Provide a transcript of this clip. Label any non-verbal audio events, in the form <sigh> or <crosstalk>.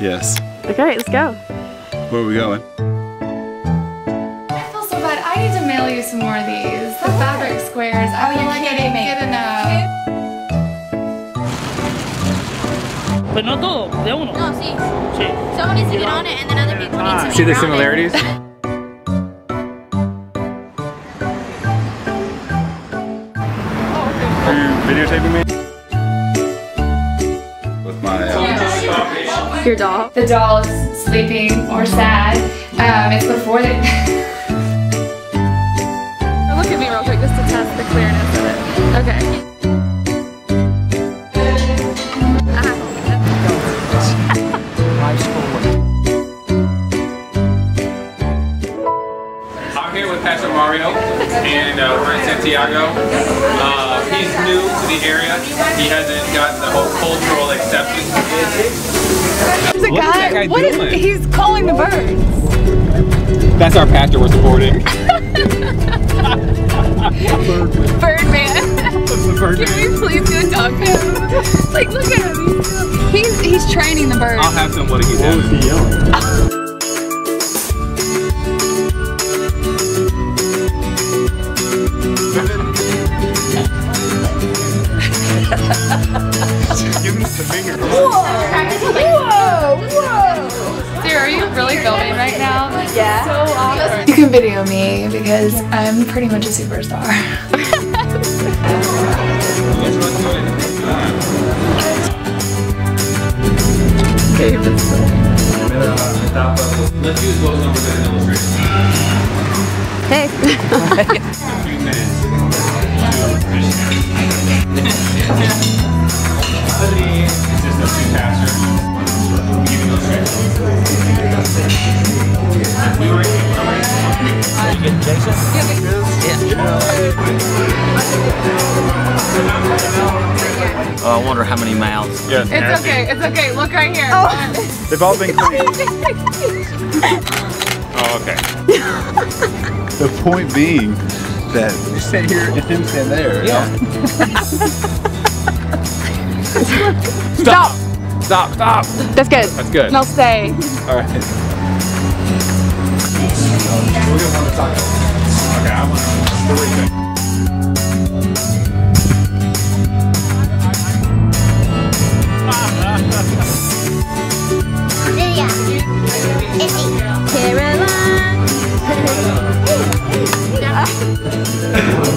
Yes. Okay, let's go. Where are we going? I feel so bad. I need to mail you some more of these. The fabric squares. I feel you're like I kidding didn't me. get enough. Pero no todo, de uno. No, sí. Sí. Someone needs to get on it and then other people need to ah. See the similarities? <laughs> Your doll. The doll is sleeping or sad. Um, it's before the. Look at me real quick just to test the clearness of it. Okay. <laughs> I'm here with Pastor Mario, and uh, we're in Santiago. Uh, he's new to the area. He hasn't gotten the whole cultural acceptance. There's a What is that guy what is- doing? he's calling the birds. That's our pastor we're supporting. <laughs> Birdman. Can we please go talk to him? Like, look at him. He's he's training the birds. I'll have some what he's having. he yelling? <laughs> Give him the finger. Whoa! Really filming right now? Yeah. So awkward. You can video me because I'm pretty much a superstar. Let's use those numbers as an illustration. Hey. <laughs> Oh, I wonder how many mouths. Yes. It's okay. It's okay. Look right here. Oh. They've all been cleaned. <laughs> Oh, okay. The point being that you stand here and him stand there. Yeah. Stop. Stop, stop. Stop. That's good. That's good. No, stay. All right. Okay, I want to. Wait a second. Caroline. <laughs>